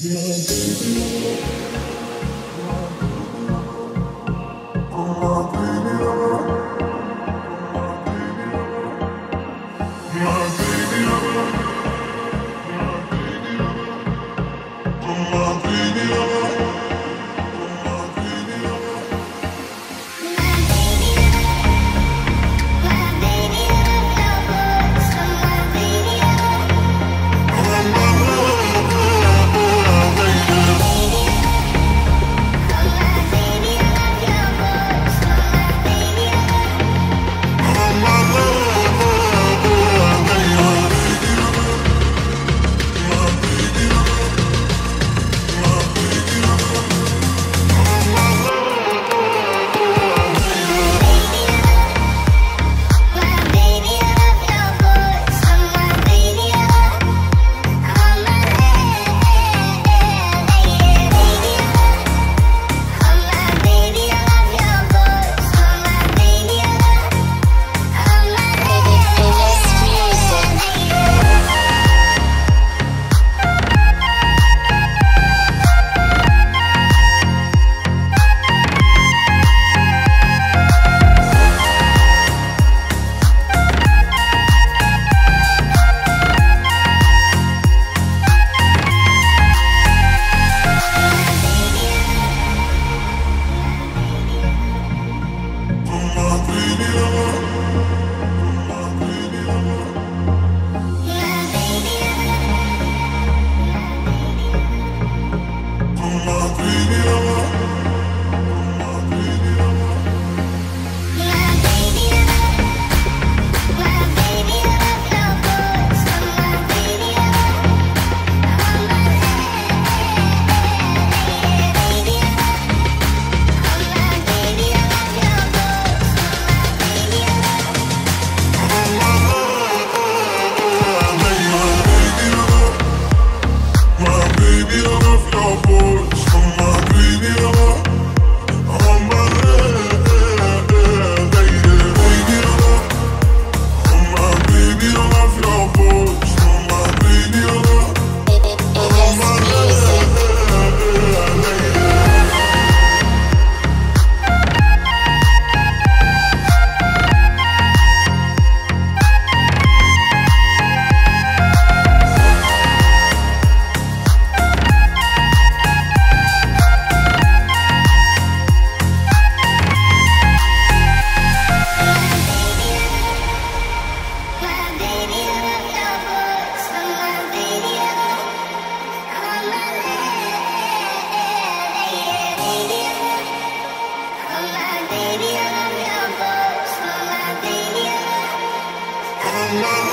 Love. my baby. baby, don't love your bones. No, my baby, don't love.